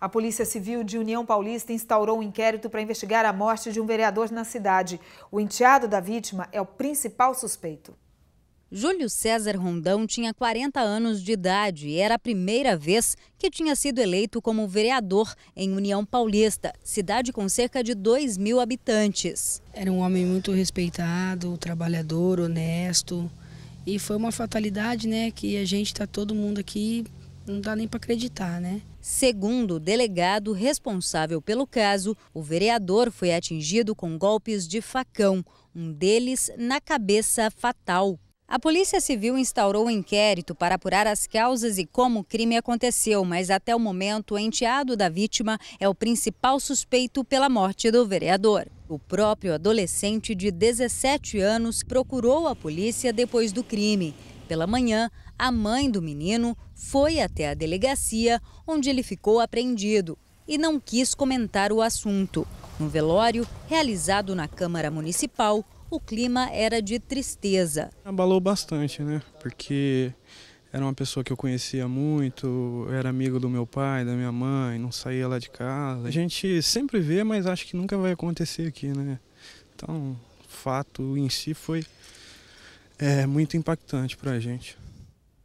A Polícia Civil de União Paulista instaurou um inquérito para investigar a morte de um vereador na cidade. O enteado da vítima é o principal suspeito. Júlio César Rondão tinha 40 anos de idade e era a primeira vez que tinha sido eleito como vereador em União Paulista, cidade com cerca de 2 mil habitantes. Era um homem muito respeitado, trabalhador, honesto. E foi uma fatalidade, né, que a gente está todo mundo aqui, não dá nem para acreditar, né? Segundo o delegado responsável pelo caso, o vereador foi atingido com golpes de facão, um deles na cabeça fatal. A Polícia Civil instaurou um inquérito para apurar as causas e como o crime aconteceu, mas até o momento o enteado da vítima é o principal suspeito pela morte do vereador. O próprio adolescente de 17 anos procurou a polícia depois do crime. Pela manhã, a mãe do menino foi até a delegacia, onde ele ficou apreendido e não quis comentar o assunto. No velório, realizado na Câmara Municipal, o clima era de tristeza. Abalou bastante, né? Porque era uma pessoa que eu conhecia muito, era amigo do meu pai, da minha mãe, não saía lá de casa. A gente sempre vê, mas acho que nunca vai acontecer aqui, né? Então, o fato em si foi é muito impactante para a gente.